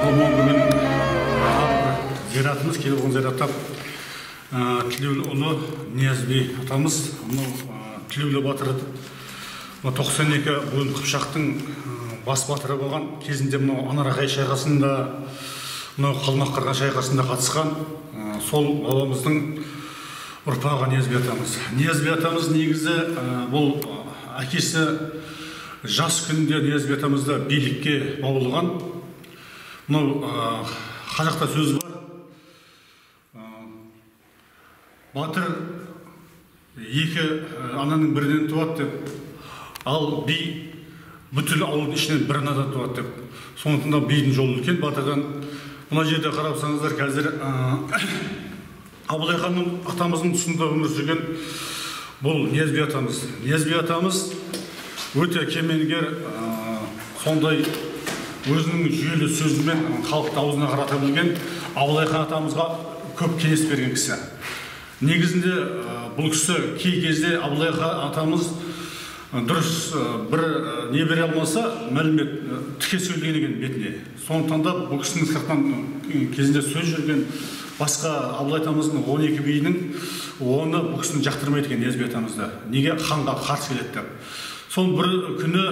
бір зиратымыз келіп отырған зираттап тілеулі ұлы ниязби атамыз мынау тілеулі батыр мына тоқсан екі бүгін қыпшақтың бас батыры болған кезінде мынау анарағай шайқасында мынау қалмақ қырған шайқасында қатысқан сол бабамыздың ұрпағы ниязби атамыз ниязби атамыз негізі бұл әкесі жас күнінде ниязби атамызды билікке баулыған мынау қазақта сөз бар. Батыр екі ананың бірінен туады деп ал би бүткіл ауылдың ішінен бір анадан туады деп. Сондықтан да бидің жолы үлкен. Батырдан мына жерде қарап тұрсаңыздар қазір абылай ханның атамыздың тұсында өмір сүрген бұл ниязби атамыз. Ниязби атамыз өте кемеңгер сондай өзінің жүйелі сөзімен халықты аузына қарата білген абылай хан атамызға көп кеңес берген кісі. Негізінде бұл кісі кей кезде абылай атамыз дұрыс бір не бере алмаса мәлімет тіке сөйлеген екен бетіне. Сондықтан да бұл кісінің сыртынан кезінде сөз жүрген басқа абылай атамыздың он екі биінің оны бұл кісіні жақтырмайды екен ниязбек атамызды. Неге ханға қарсы келеді деп. Сол бір күні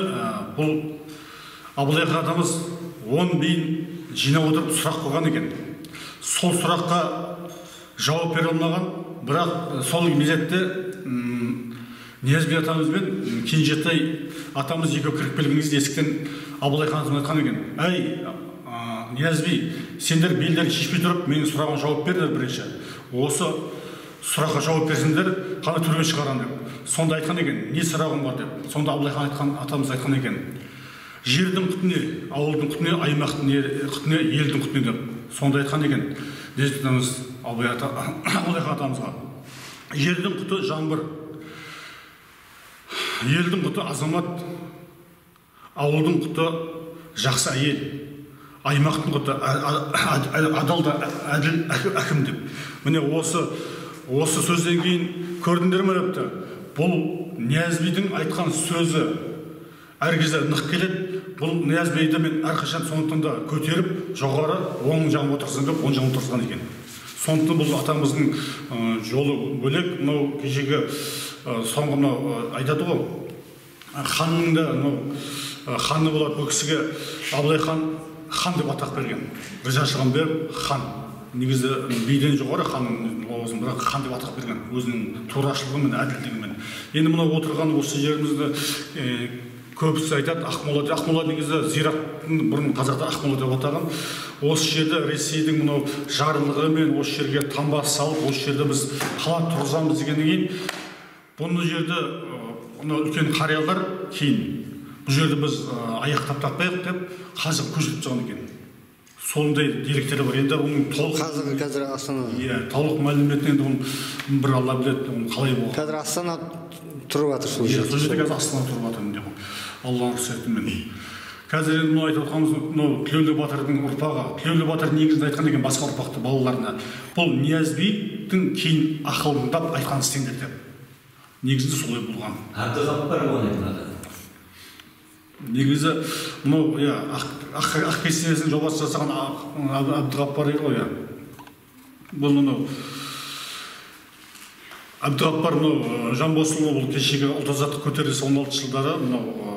бұл абылай атамыз он биін жинап отырып сұрақ қойған екен. Сол сұраққа жауап бере алмаған бірақ сол мезетте ниязбек атамыз бен кенжетай атамыз екеуі кіріп келген кезде есіктен абылай хан айтқан екен. Әй ниязби сендер белдерін шешпей тұрып менің сұрағыма жауап беріңдер бірінші. Осы сұраққа жауап берсеңдер қана төрге шығарамын деп. Сонда айтқан екен не сұрағың бар деп. Сонда абылай хан айтқан атамыз айтқан екен. Жердің құты не ауылдың құты не аймақтың құты не елдің құты не деп сонда айтқан екен. Абылай хан атамызға жердің құты жаңбыр елдің құты азамат ауылдың құты жақсы әйел аймақтың құты адал да әділ әкім деп міне осы осы сөзден кейін көрдіңдер ме бұл ниязбидің айтқан сөзі әр кезде нық келеді бұл ниязбиді мен әрқашан сондықтан да көтеріп жоғары оң жағына отырғызған деп оң жағына отырғызған екен. Сондықтан бұл атамыздың жолы бөлек. Мынау кешегі соңғы мынау айтады ғой. Ханның да мынау ханы болады. Бұл кісіге абылай хан хан деп атақ берген. Ризашылығын беріп хан. Негізі биден жоғары ханның лауазымы бірақ хан деп атақ берген. Өзінің турашылығымен әділдігімен. Енді мынау отырған осы жерімізді көбісі айтады ақмола ақмола негізі зираттың бұрын қазақта ақмола деп атаған. Осы жерде ресейдің мынау жарлығымен осы жерге таңба салып осы жерде біз қала тұрғызамыз дегеннен кейін бұны жерде мына үлкен қариялар кейін бұл жерде біз аяқтап таппайық деп қазір көшіріп тастаған екен. Сондай деректер бар. Енді оның толық қазір қазір астана. Иә толық мәліметін енді оны бір алла біледі оны қалай болған қазір астана тұрып жатыр сол иә жерде сол жерде. қазір астана тұрып жатыр алланың рұқсатымен қазір енді мынау айтып отырғанымыз мынау тілеулі батырдың ұрпағы тілеулі батыр негізінде айтқан екен басқа ұрпақты балаларына. Бұл ниязбидің кейін ақылдап айтқанын істеңдер деп негізінде солай болған. Әбдіғаппар оны негізі мынау иә ақ кесенесінің жобасын жасаған әбдіғаппар дейді ғой иә. Бұл мынау әбдіғаппар мынау жанбосынұлы бұл кешегі ұлт азаттық көтеріліс он алтыншы жылдары мынау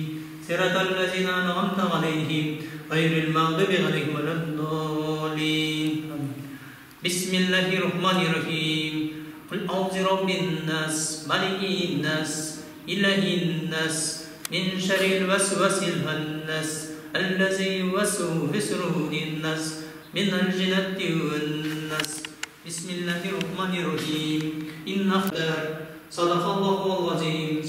صراط الذين أنعمت عليهم غير المغضوب عليهم ولا الضالين. بسم الله الرحمن الرحيم. قل أعوذ برب الناس ملك الناس إله الناس من شر الوسوس الخناس الذي يوسوس في صدور الناس من الجنة والناس. بسم الله الرحمن الرحيم. إن أخبار صدق الله العظيم.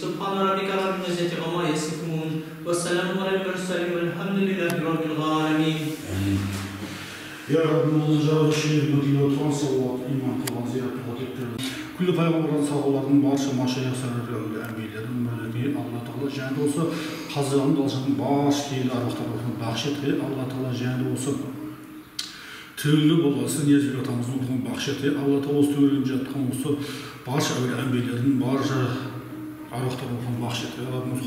Жағы шейірін өтілі отырған салауат иман қылған зиярат тектерді күллі пайғамбарлардың сахабалардың барша машайық сәрәрлері әмбиелердің өмірлеріне алла тағала және осы қазағын далшының барша киелі аруақтарын бақш етке алла тағала осы түрлі болғасын ниязбек атамыздың бақш ете алла тағала осы төреленіп жатқан осы барша әмбиелердің барша аруақтар рухын бақш ете раббымыз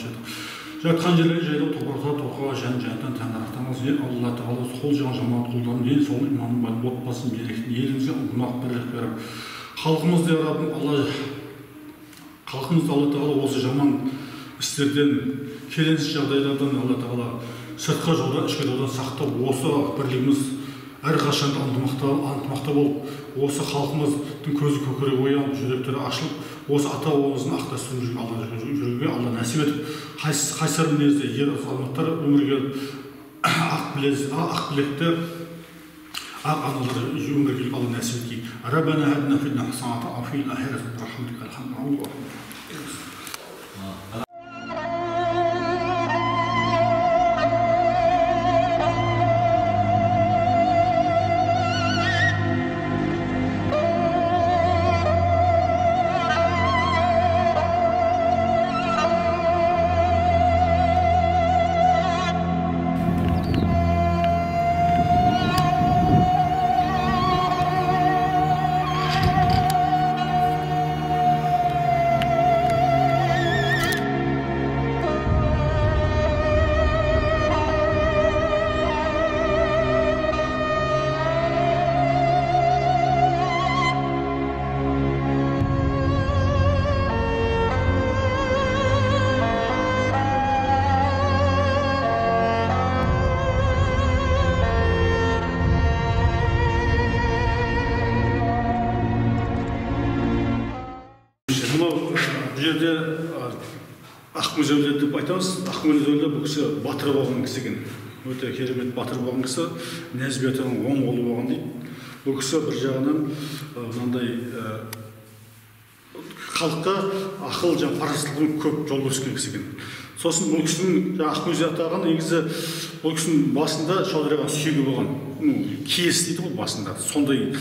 жеті жатқан жерлерін жайлап топырақта тоқыға жан жаннаттан тәңірақтамыз е алла тағала жиған жамағат құлдарын ел сол иманның бар отбасын берекетін елімізге ынтымақ бірлік беріп халқымызды я алла халқымызды алла тағала осы жаман істерден келеңсіз жағдайлардан алла тағала сыртқы жолдан ішкі жолдан сақтап осы бірлігіміз әрқашан ынтымақта ынтымақта болып осы халқымыздың көзі көкірегі оянып жүректері ашылып осы ата бабамыздың ақтастырып жүрген алла жүруге алла нәсіп етіп қайсар мінезді ер азаматтар өмірге ақ білез ақ білекті ақ аналар өмірге келіп алла нәсіп еткей раббана хадна фил хасаната ва фил ахирати рахматика алхамдулилlah мынау ақмөзеулер деп айтамыз. Ақмөзеулер бұл кісі батыр болған кісі екен өте керемет батыр болған кісі. Нәзби атаның оң қолы болған дейді. Бұл кісі бір жағынан мынандай халыққа ақыл және парасаттылығын көп жол көрсеткен кісі екен сосын бұл кісінің жаңағы ақкөз атаған негізі бұл кісінің басында шодыраған сүйегі болған. Ну киіз дейді ғой басында. Сондай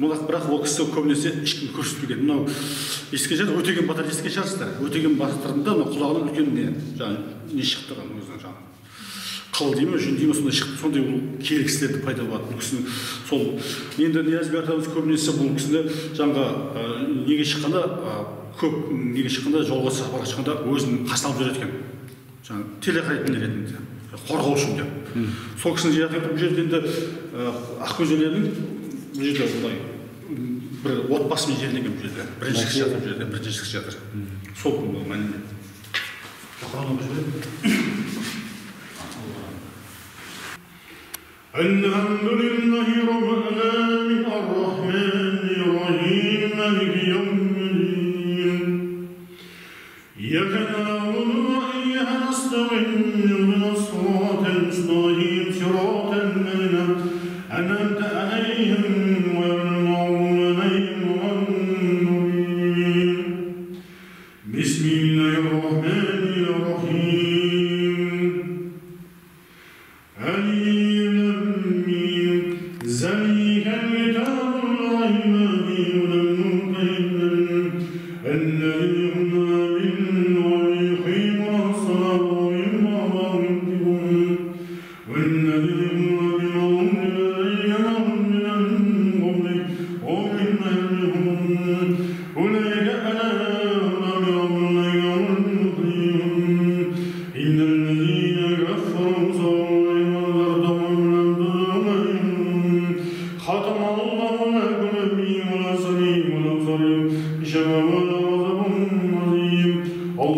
бірақ бірақ ол кісі көбінесе ешкім көрсетпеген. Мынау естіген шығар өтеген батыр естіген шығарсыздар. Өтеген батырдың да мына құлағынан үлкен не? Жаңағы не шықты өзінің жаңағы? Қыл дей ма жүн дей ма сондай шықты. Сондай бұл киелі кісілерді пайда болады бұл кісінің. Сол енді ниязбек атамыз көбінесе бұл кісіні жаңағы неге шыққанда көп неге шыққанда жолға сапарға шыққанда өзінің қасына алып жүреді екен. Жаңағы телохранитель ретінде қорғау үшін деп сол кісіні зиярат етіп бұл жерде енді ә, ақкөзелердің бұл жерде былай м, бір отбасымен жерленген бұл жерде бірінші кісі жатыр бұл жерде бірінші кісі жатыр сол мәнінде Құранға жібереді. الحمد لله رب العالمين الرحمن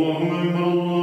الله أكبر الله